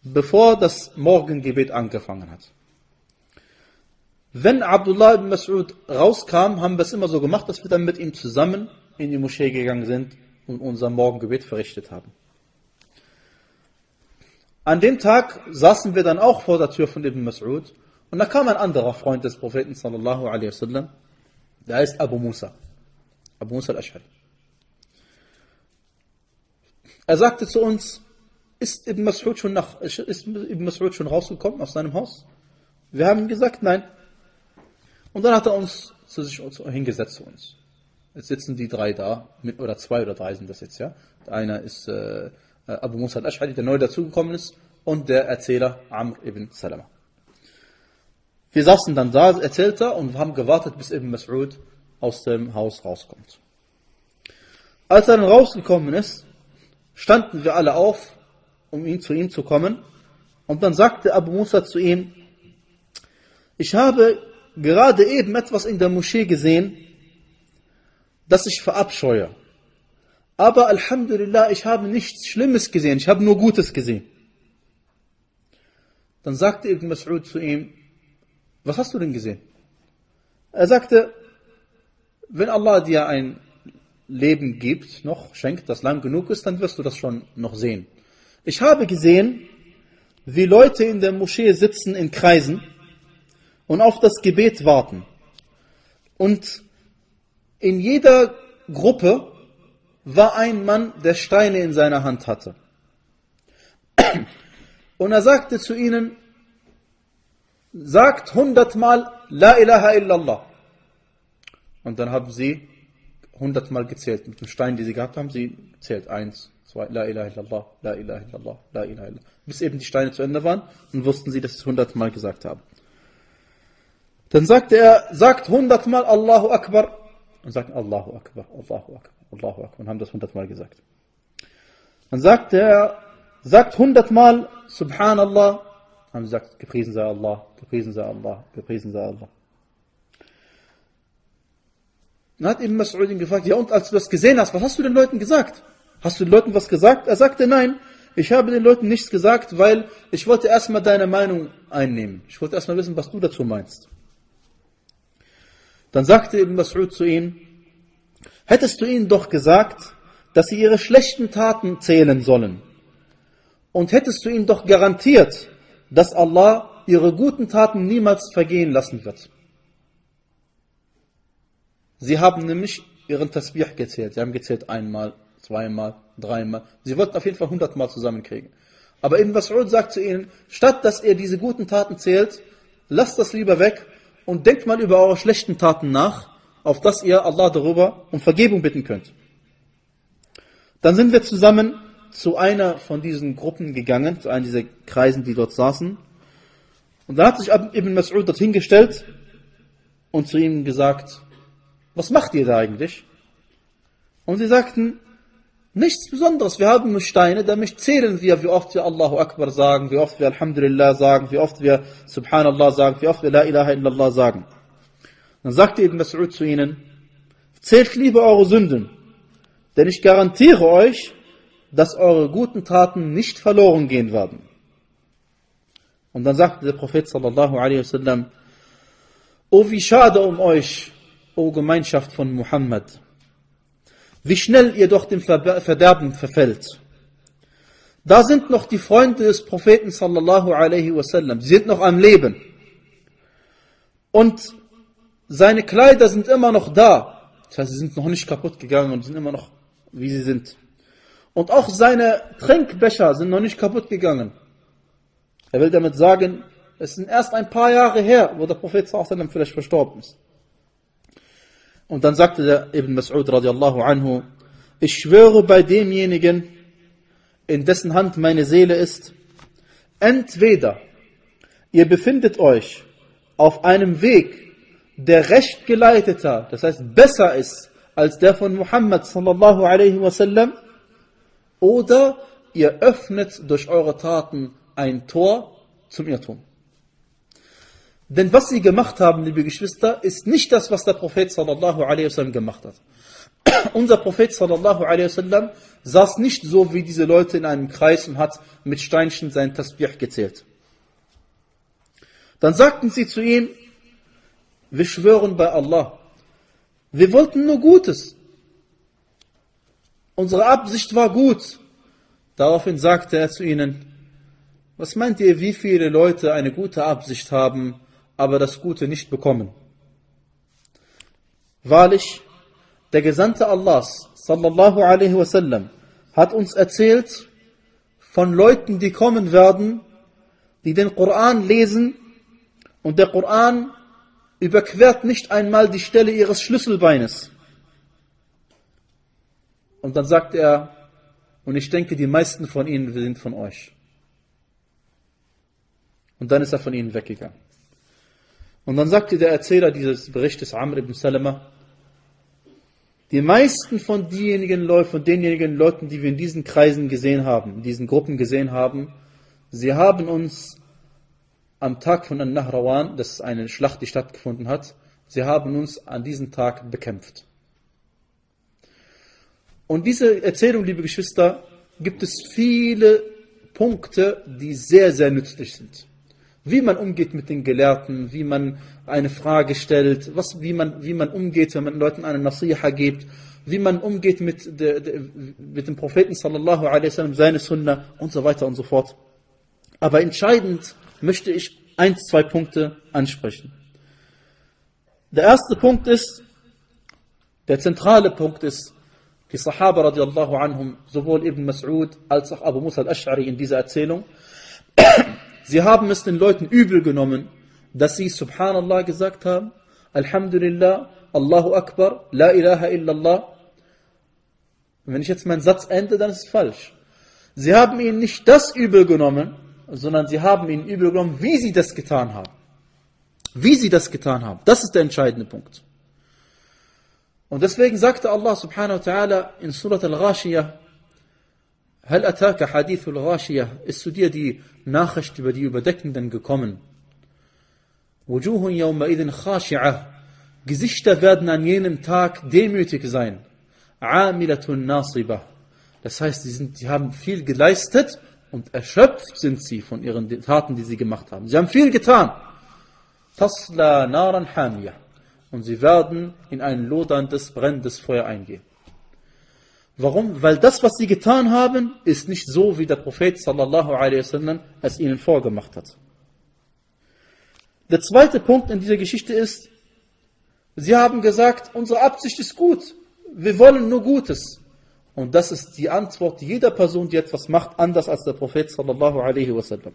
Bevor das Morgengebet angefangen hat. Wenn Abdullah ibn Mas'ud rauskam, haben wir es immer so gemacht, dass wir dann mit ihm zusammen in die Moschee gegangen sind und unser Morgengebet verrichtet haben. An dem Tag saßen wir dann auch vor der Tür von Ibn Mas'ud und da kam ein anderer Freund des Propheten sallallahu alaihi wasallam, der heißt Abu Musa. Abu Musa al-Ash'ari. Er sagte zu uns, ist Ibn Mas'ud schon, nach, schon rausgekommen aus seinem Haus? Wir haben gesagt, nein. Und dann hat er uns zu sich hingesetzt zu uns. Jetzt sitzen die drei da, mit, oder zwei oder drei sind das jetzt, ja. Der eine ist äh, Abu Musa al-Ash'ari, der neu dazugekommen ist, und der Erzähler Amr ibn Salama. Wir saßen dann da, erzählt er, und haben gewartet, bis Ibn Mas'ud aus dem Haus rauskommt. Als er dann rausgekommen ist, standen wir alle auf, um ihn zu ihm zu kommen. Und dann sagte Abu Musa zu ihm, ich habe gerade eben etwas in der Moschee gesehen, das ich verabscheue. Aber Alhamdulillah, ich habe nichts Schlimmes gesehen, ich habe nur Gutes gesehen. Dann sagte Ibn Mas'ud zu ihm, was hast du denn gesehen? Er sagte, wenn Allah dir ein Leben gibt, noch schenkt, das lang genug ist, dann wirst du das schon noch sehen. Ich habe gesehen, wie Leute in der Moschee sitzen in Kreisen und auf das Gebet warten. Und in jeder Gruppe war ein Mann, der Steine in seiner Hand hatte. Und er sagte zu ihnen, sagt hundertmal La ilaha illallah. Und dann haben sie hundertmal gezählt. Mit dem Stein, die sie gehabt haben, sie zählt eins, zwei, La ilaha illallah, La ilaha illallah, La ilaha illallah. Bis eben die Steine zu Ende waren und wussten sie, dass sie es hundertmal gesagt haben. Dann sagte er, sagt hundertmal Allahu Akbar und sagten Allahu Akbar, Allahu Akbar, Allahu Akbar und haben das hundertmal gesagt. Dann sagte er, sagt hundertmal Subhanallah, haben sie gesagt, gepriesen sei Allah, gepriesen sei Allah, gepriesen sei Allah. Dann hat Ibn Mas'ud ihn gefragt, ja und als du das gesehen hast, was hast du den Leuten gesagt? Hast du den Leuten was gesagt? Er sagte, nein, ich habe den Leuten nichts gesagt, weil ich wollte erstmal deine Meinung einnehmen. Ich wollte erstmal wissen, was du dazu meinst. Dann sagte Ibn Mas'ud zu ihm, hättest du ihnen doch gesagt, dass sie ihre schlechten Taten zählen sollen. Und hättest du ihnen doch garantiert, dass Allah ihre guten Taten niemals vergehen lassen wird. Sie haben nämlich ihren Tasbih gezählt. Sie haben gezählt einmal, zweimal, dreimal. Sie wollten auf jeden Fall hundertmal zusammenkriegen. Aber Ibn Mas'ud sagt zu ihnen, statt dass ihr diese guten Taten zählt, lasst das lieber weg und denkt mal über eure schlechten Taten nach, auf dass ihr Allah darüber um Vergebung bitten könnt. Dann sind wir zusammen zu einer von diesen Gruppen gegangen, zu einer dieser Kreisen, die dort saßen. Und da hat sich Ibn Mas'ud dorthin gestellt und zu ihm gesagt, was macht ihr da eigentlich? Und sie sagten, Nichts Besonderes. Wir haben nur Steine, damit zählen wir, wie oft wir Allahu Akbar sagen, wie oft wir Alhamdulillah sagen, wie oft wir Subhanallah sagen, wie oft wir La ilaha illallah sagen. Dann sagte Ibn Mas'ud zu ihnen, zählt lieber eure Sünden, denn ich garantiere euch, dass eure guten Taten nicht verloren gehen werden. Und dann sagte der Prophet sallallahu alaihi wasallam, O wie schade um euch, O Gemeinschaft von Muhammad, wie schnell ihr doch dem Verderben verfällt. Da sind noch die Freunde des Propheten sallallahu alaihi wasallam, sie sind noch am Leben. Und seine Kleider sind immer noch da. Das heißt, sie sind noch nicht kaputt gegangen und sind immer noch, wie sie sind. Und auch seine Trinkbecher sind noch nicht kaputt gegangen. Er will damit sagen, es sind erst ein paar Jahre her, wo der Prophet sallallahu vielleicht verstorben ist. Und dann sagte der Ibn Mas'ud radiallahu anhu, ich schwöre bei demjenigen, in dessen Hand meine Seele ist, entweder ihr befindet euch auf einem Weg, der recht geleiteter, das heißt besser ist als der von Muhammad sallallahu alaihi wasallam, oder ihr öffnet durch eure Taten ein Tor zum Irrtum. Denn was sie gemacht haben, liebe Geschwister, ist nicht das, was der Prophet sallallahu alaihi wasallam gemacht hat. [clears throat] Unser Prophet sallallahu alaihi wasallam saß nicht so wie diese Leute in einem Kreis und hat mit Steinchen sein Tasbih gezählt. Dann sagten sie zu ihm, wir schwören bei Allah, wir wollten nur Gutes. Unsere Absicht war gut. Daraufhin sagte er zu ihnen, was meint ihr, wie viele Leute eine gute Absicht haben, aber das Gute nicht bekommen. Wahrlich, der Gesandte Allahs, sallallahu alaihi wasallam, hat uns erzählt von Leuten, die kommen werden, die den Koran lesen und der Koran überquert nicht einmal die Stelle ihres Schlüsselbeines. Und dann sagt er, und ich denke, die meisten von ihnen sind von euch. Und dann ist er von ihnen weggegangen. Und dann sagte der Erzähler dieses Berichtes, Amr ibn Salama, die meisten von denjenigen, von denjenigen Leuten, die wir in diesen Kreisen gesehen haben, in diesen Gruppen gesehen haben, sie haben uns am Tag von An-Nahrawan, das ist eine Schlacht, die stattgefunden hat, sie haben uns an diesem Tag bekämpft. Und diese Erzählung, liebe Geschwister, gibt es viele Punkte, die sehr, sehr nützlich sind wie man umgeht mit den Gelehrten, wie man eine Frage stellt, was, wie, man, wie man umgeht, wenn man Leuten eine Nasiha gibt, wie man umgeht mit, de, de, mit dem Propheten sallallahu alaihi wasallam, seine Sunna und so weiter und so fort. Aber entscheidend möchte ich ein, zwei Punkte ansprechen. Der erste Punkt ist, der zentrale Punkt ist, die Sahaba radiallahu anhum, sowohl Ibn Mas'ud als auch Abu Musa al-Ash'ari in dieser Erzählung, Sie haben es den Leuten übel genommen, dass sie Subhanallah gesagt haben, Alhamdulillah, Allahu Akbar, La ilaha illallah. wenn ich jetzt meinen Satz ende, dann ist es falsch. Sie haben ihnen nicht das übel genommen, sondern sie haben ihnen übel genommen, wie sie das getan haben. Wie sie das getan haben. Das ist der entscheidende Punkt. Und deswegen sagte Allah subhanahu wa ta'ala in Surat al-Ghashiyah, Hal ataka hadithul Ghashiyah, ist zu dir die Nachricht über die Überdeckenden gekommen? Wujuhun yawma idin khashi'ah, Gesichter werden an jenem Tag demütig sein. Amilatun nasibah. Das heißt, sie, sind, sie haben viel geleistet und erschöpft sind sie von ihren Taten, die sie gemacht haben. Sie haben viel getan. Tasla naran hamiyah. Und sie werden in ein loderndes, brennendes Feuer eingehen. Warum? Weil das, was sie getan haben, ist nicht so, wie der Prophet sallallahu alaihi wasallam es ihnen vorgemacht hat. Der zweite Punkt in dieser Geschichte ist, sie haben gesagt, unsere Absicht ist gut, wir wollen nur Gutes. Und das ist die Antwort jeder Person, die etwas macht, anders als der Prophet sallallahu alaihi wasallam.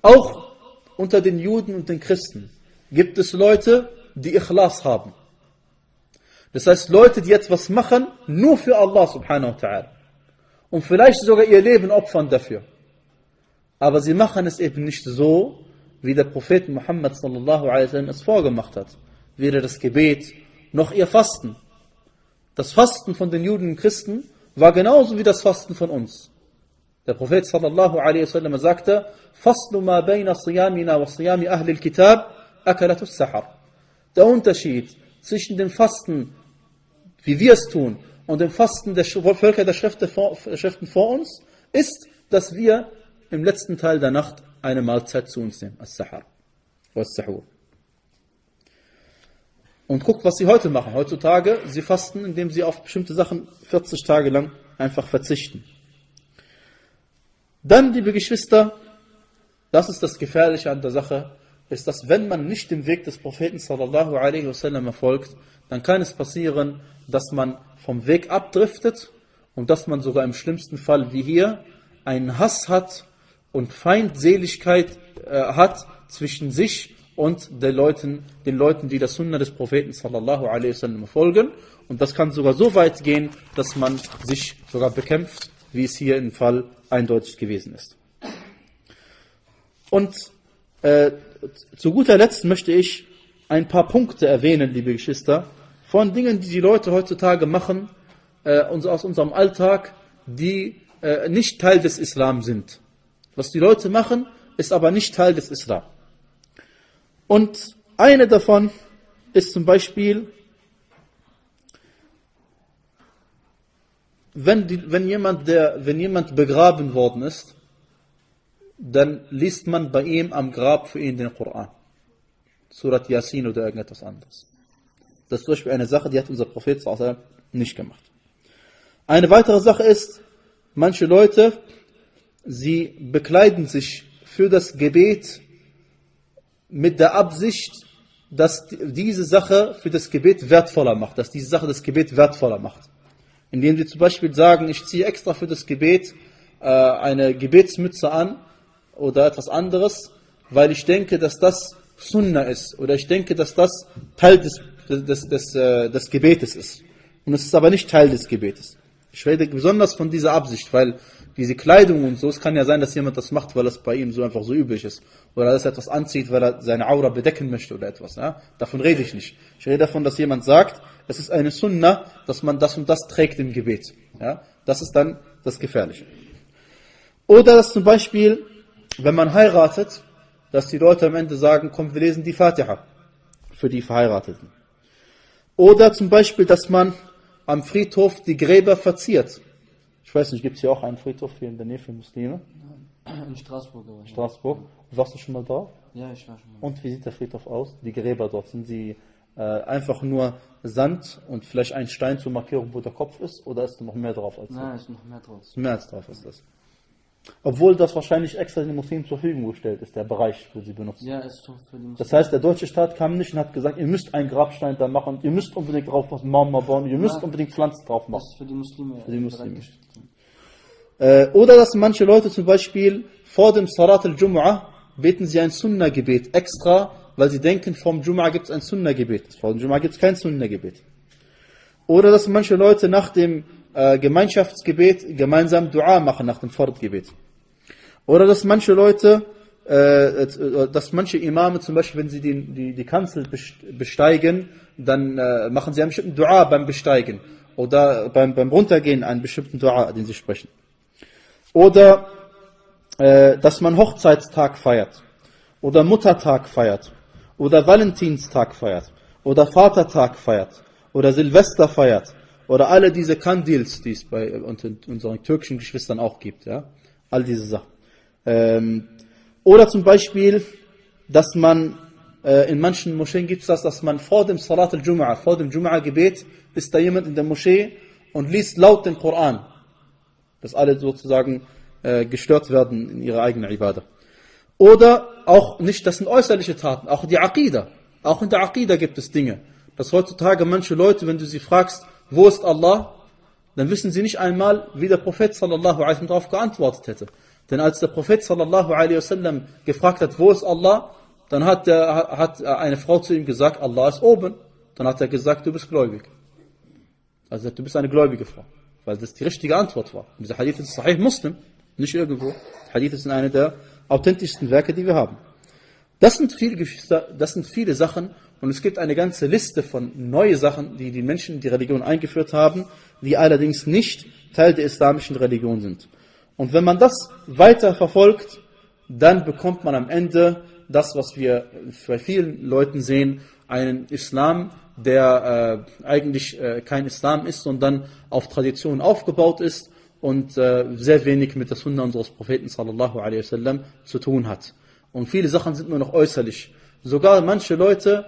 Auch unter den Juden und den Christen gibt es Leute, die Ikhlas haben. Das heißt, Leute, die etwas machen, nur für Allah subhanahu wa ta'ala. Und vielleicht sogar ihr Leben opfern dafür. Aber sie machen es eben nicht so, wie der Prophet Muhammad sallallahu alaihi wasallam es vorgemacht hat. Weder das Gebet, noch ihr Fasten. Das Fasten von den Juden und Christen war genauso wie das Fasten von uns. Der Prophet sallallahu alaihi wasallam sagte, Faslu ma bayna siyamina wa siyami ahli al-kitab akalatus sahar. Der Unterschied zwischen dem Fasten, wie wir es tun, und dem Fasten der Völker der Schriften vor, uns, ist, dass wir im letzten Teil der Nacht eine Mahlzeit zu uns nehmen, as-Sahar, as-Sahur. Und guckt, was sie heute machen. Heutzutage, sie fasten, indem sie auf bestimmte Sachen 40 Tage lang einfach verzichten. Dann, liebe Geschwister, das ist das Gefährliche an der Sache, ist, dass wenn man nicht dem Weg des Propheten sallallahu alaihi wasallam folgt, dann kann es passieren, dass man vom Weg abdriftet und dass man sogar im schlimmsten Fall wie hier einen Hass hat und Feindseligkeit äh, hat zwischen sich und den Leuten, den Leuten, die der Sunna des Propheten sallallahu alaihi wasallam folgen. Und das kann sogar so weit gehen, dass man sich sogar bekämpft, wie es hier im Fall eindeutig gewesen ist. Und äh, zu guter Letzt möchte ich ein paar Punkte erwähnen, liebe Geschwister, von Dingen, die die Leute heutzutage machen, äh, aus unserem Alltag, die äh, nicht Teil des Islam sind. Was die Leute machen, ist aber nicht Teil des Islam. Und eine davon ist zum Beispiel, wenn, die, wenn, jemand, der, wenn jemand begraben worden ist, dann liest man bei ihm am Grab für ihn den Koran. Surat Yasin oder irgendetwas anderes. Das ist zum Beispiel eine Sache, die hat unser Prophet nicht gemacht. Eine weitere Sache ist, manche Leute, sie bekleiden sich für das Gebet mit der Absicht, dass diese Sache für das Gebet wertvoller macht, dass diese Sache das Gebet wertvoller macht. Indem sie zum Beispiel sagen, ich ziehe extra für das Gebet äh, eine Gebetsmütze an oder etwas anderes, weil ich denke, dass das Sunna ist oder ich denke, dass das Teil des, des, des, des, äh, des Gebetes ist. Und es ist aber nicht Teil des Gebetes. Ich rede besonders von dieser Absicht, weil diese Kleidung und so, es kann ja sein, dass jemand das macht, weil es bei ihm so einfach so üblich ist. Oder dass er etwas anzieht, weil er seine Aura bedecken möchte oder etwas. Ja? Davon rede ich nicht. Ich rede davon, dass jemand sagt, es ist eine Sunna, dass man das und das trägt im Gebet. Ja? Das ist dann das Gefährliche. Oder dass zum Beispiel, wenn man heiratet, dass die Leute am Ende sagen, komm, wir lesen die Fatiha für die Verheirateten. Oder zum Beispiel, dass man am Friedhof die Gräber verziert. Ich weiß nicht, gibt es hier auch einen Friedhof hier in der Nähe für Muslime? In Straßburg. Aber Straßburg. Warst du schon mal da? Ja, ich war schon mal. Und wie sieht der Friedhof aus? Die Gräber dort, sind sie äh, einfach nur Sand und vielleicht ein Stein zur Markierung, wo der Kopf ist? Oder ist da noch mehr drauf als das? Nein, ist noch mehr drauf. Mehr als drauf ist das. Obwohl das wahrscheinlich extra den Muslimen zur Verfügung gestellt ist, der Bereich, wo sie benutzen. Ja, ist so für die Muslime. Das heißt, der deutsche Staat kam nicht und hat gesagt, ihr müsst einen Grabstein da machen, ihr müsst unbedingt drauf was Marmor bauen, ihr müsst Ja. unbedingt Pflanzen drauf Das machen. ist für die Muslime, die Muslime. bereitgestellt. Äh, oder dass manche Leute zum Beispiel vor dem Salat al-Jum'ah beten sie ein Sunnah-Gebet extra, weil sie denken, vom Jum'ah gibt es ein Sunnah-Gebet. Vor dem Jum'ah gibt es kein Sunnah-Gebet. Oder dass manche Leute nach dem äh, Gemeinschaftsgebet gemeinsam Dua machen, nach dem Fardgebet. Oder dass manche Leute, äh, äh, dass manche Imame zum Beispiel, wenn sie die, die, die Kanzel best- besteigen, dann äh, machen sie einen bestimmten Dua beim Besteigen. Oder beim, beim Runtergehen einen bestimmten Dua, den sie sprechen. Oder äh, dass man Hochzeitstag feiert. Oder Muttertag feiert. Oder Valentinstag feiert. Oder Vatertag feiert. Oder Silvester feiert. Oder alle diese Kandils, die es bei unseren türkischen Geschwistern auch gibt. Ja? All diese Sachen. Ähm, oder zum Beispiel, dass man äh, in manchen Moscheen gibt es das, dass man vor dem Salat al-Jum'ah, vor dem Jum'ah-Gebet, ist da jemand in der Moschee und liest laut den Koran. Dass alle sozusagen äh, gestört werden in ihrer eigenen Ibadah. Oder auch nicht, das sind äußerliche Taten, auch die Aqidah. Auch in der Aqidah gibt es Dinge. Dass heutzutage manche Leute, wenn du sie fragst, wo ist Allah, dann wissen sie nicht einmal, wie der Prophet sallallahu alaihi wasallam darauf geantwortet hätte. Denn als der Prophet sallallahu alaihi wasallam gefragt hat, wo ist Allah, dann hat, der, hat eine Frau zu ihm gesagt, Allah ist oben. Dann hat er gesagt, du bist gläubig. Also du bist eine gläubige Frau. Weil das die richtige Antwort war. Und dieser Hadith ist Sahih Muslim, nicht irgendwo. Hadith ist eine der authentischsten Werke, die wir haben. Das sind viele das sind viele Sachen, Und es gibt eine ganze Liste von neuen Sachen, die die Menschen in die Religion eingeführt haben, die allerdings nicht Teil der islamischen Religion sind. Und wenn man das weiter verfolgt, dann bekommt man am Ende das, was wir bei vielen Leuten sehen, einen Islam, der äh, eigentlich äh, kein Islam ist, sondern auf Tradition aufgebaut ist und äh, sehr wenig mit der Sunna unseres Propheten sallallahu alaihi wasallam zu tun hat. Und viele Sachen sind nur noch äußerlich. Sogar manche Leute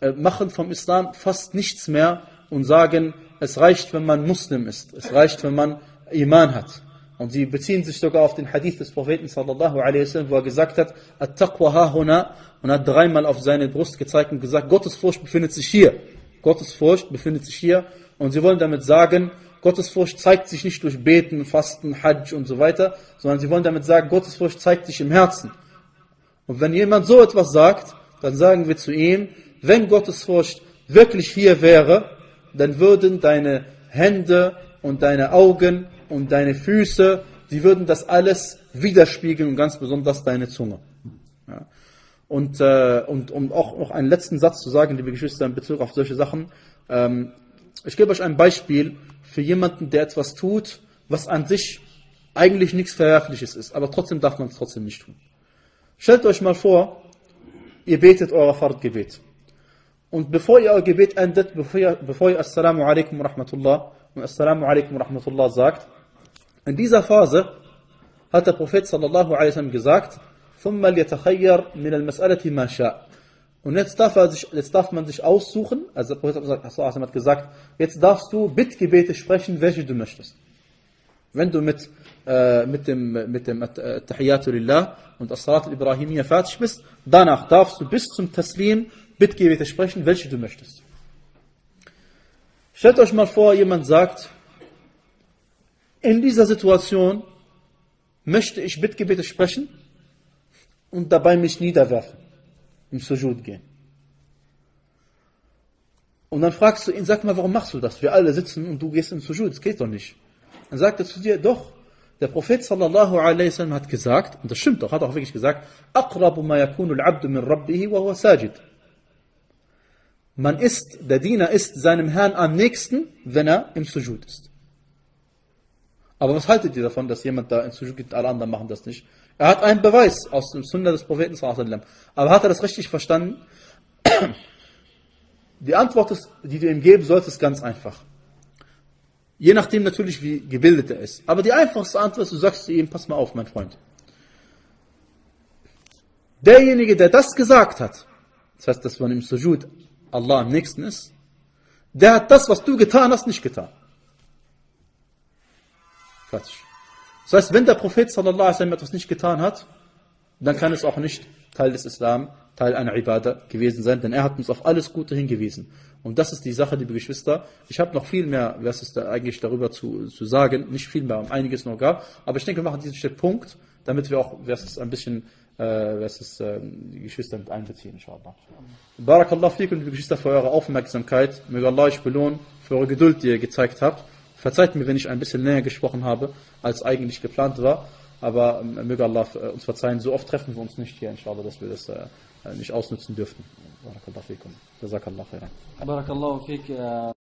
äh, machen vom Islam fast nichts mehr und sagen, es reicht, wenn man Muslim ist. Es reicht, wenn man Iman hat. Und sie beziehen sich sogar auf den Hadith des Propheten sallallahu alaihi wasallam, wo er gesagt hat, At-Taqwa hahuna und hat dreimal auf seine Brust gezeigt und gesagt, Gottesfurcht befindet sich hier. Gottesfurcht befindet sich hier. Und sie wollen damit sagen, Gottesfurcht zeigt sich nicht durch Beten, Fasten, Hajj und so weiter, sondern sie wollen damit sagen, Gottesfurcht zeigt sich im Herzen. Und wenn jemand so etwas sagt, dann sagen wir zu ihm, wenn Gottesfurcht wirklich hier wäre, dann würden deine Hände und deine Augen und deine Füße, die würden das alles widerspiegeln und ganz besonders deine Zunge. Ja. Und, äh, und um auch noch einen letzten Satz zu sagen, liebe Geschwister, in Bezug auf solche Sachen. Ähm, ich gebe euch ein Beispiel für jemanden, der etwas tut, was an sich eigentlich nichts Verwerfliches ist, aber trotzdem darf man es trotzdem nicht tun. Stellt euch mal vor, ihr betet euer Fahrtgebet. Und bevor ihr euer Gebet endet, bevor ihr, bevor ihr Assalamu alaikum wa rahmatullah und Assalamu alaikum wa rahmatullah sagt, in dieser Phase hat der Prophet sallallahu alaihi wasallam gesagt, ثم ليتخير من المسألة ما شاء. Und jetzt darf, er sich, jetzt darf man sich aussuchen, also der Prophet hat gesagt, jetzt darfst du Bittgebete sprechen, welche du möchtest. Wenn du mit, äh, mit dem, mit dem äh, Tahiyatu Lillah und As-Salat al-Ibrahimiyya fertig bist, danach darfst du bis zum Taslim Bittgebete sprechen, welche du möchtest. Stellt euch mal vor, jemand sagt, in dieser Situation möchte ich Bittgebete sprechen und dabei mich niederwerfen, im Sujud gehen. Und dann fragst du ihn, sag mal, warum machst du das? Wir alle sitzen und du gehst im Sujud, das geht doch nicht. Dann sagt er zu dir, doch, der Prophet sallallahu alaihi wasallam hat gesagt, und das stimmt doch, hat auch wirklich gesagt, أقرب ما يكون العبد من ربه وهو ساجد. man ist, der Diener ist seinem Herrn am nächsten, wenn er im Sujud ist. Aber was haltet ihr davon, dass jemand da im Sujud geht, alle anderen machen das nicht? Er hat einen Beweis aus dem Sunnah des Propheten. Aber hat er das richtig verstanden? [clears throat] Die Antwort, ist, die du ihm geben sollst, ist ganz einfach. Je nachdem natürlich, wie gebildet er ist. Aber die einfachste Antwort ist, du sagst zu ihm, pass mal auf, mein Freund. Derjenige, der das gesagt hat, das heißt, dass man im Sujud Allah am nächsten ist, der hat das, was du getan hast, nicht getan. Fertig. Das heißt, wenn der Prophet sallallahu alaihi wasallam etwas nicht getan hat, dann kann es auch nicht Teil des Islam, Teil einer Ibadah gewesen sein, denn er hat uns auf alles Gute hingewiesen. Und das ist die Sache, liebe Geschwister. Ich habe noch viel mehr, was ist da eigentlich darüber zu, zu sagen, nicht viel mehr, um einiges noch gab, aber ich denke, wir machen diesen Punkt, damit wir auch, was ist ein bisschen, äh, dass es ähm, die Geschwister mit einbeziehen, inshallah. Barakallah fikum, liebe Geschwister, für eure Aufmerksamkeit. Möge Allah euch belohnen für eure Geduld, die ihr gezeigt habt. Verzeiht mir, wenn ich ein bisschen länger gesprochen habe, als eigentlich geplant war. Aber ähm, möge Allah äh, uns verzeihen, so oft treffen wir uns nicht hier, inshallah, dass wir das äh, nicht ausnutzen dürften. Barakallah fikum. Jazakallah khairan. Barakallah fikum.